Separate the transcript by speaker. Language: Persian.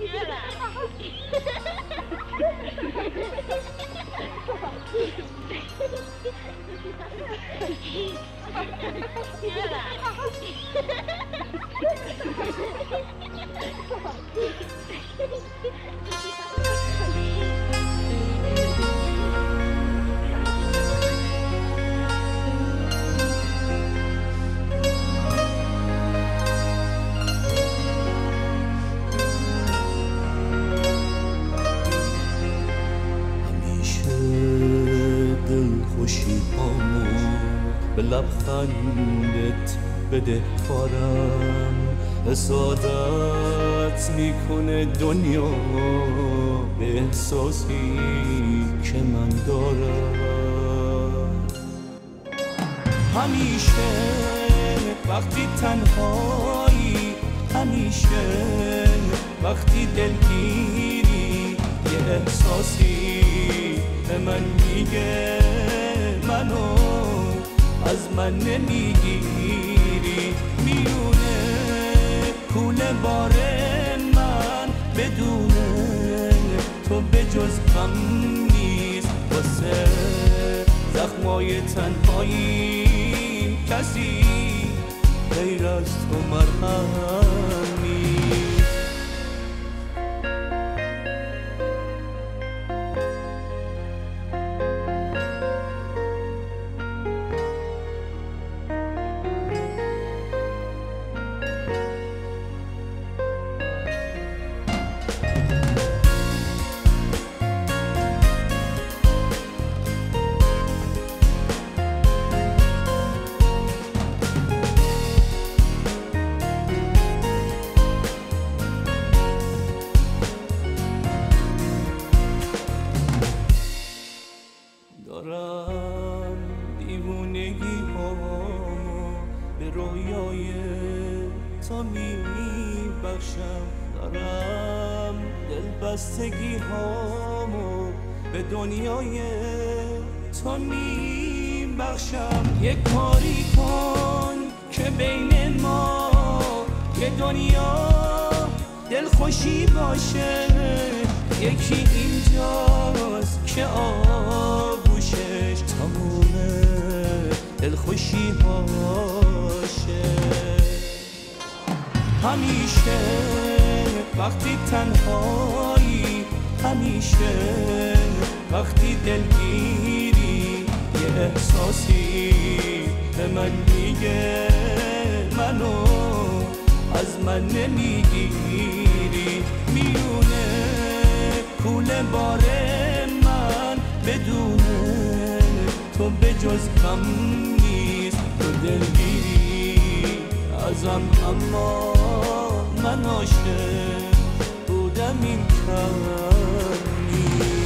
Speaker 1: همیشه خوشی هامو به لبخندت بده کارم حسادت می‌کنه دنیا به احساسی که من دارم. همیشه وقتی تنهایی همیشه وقتی دلگیری یه احساسی به من میگه. از من نمی‌گیری. میونه کول بار من بدونه تو به جز غم نیست. واسه زخمای تنهایی کسی غیر از تو مرهم دارم دیوونگی هامو به رویای تو می بخشم دارم دلبستگی هامو به دنیای تو می بخشم یک کاری کن که بین ما یه دنیا دلخوشی باشه. یکی اینجاست که آغوشش دلخوشی باشه. همیشه وقتی تنهایی همیشه وقتی دلگیری یه احساسی به من میگه منو از من نمی‌گیری. میونه کول بار تو به جز غم نیست تو دلگیری ازم. اما من عاشق بودم این کم نیست.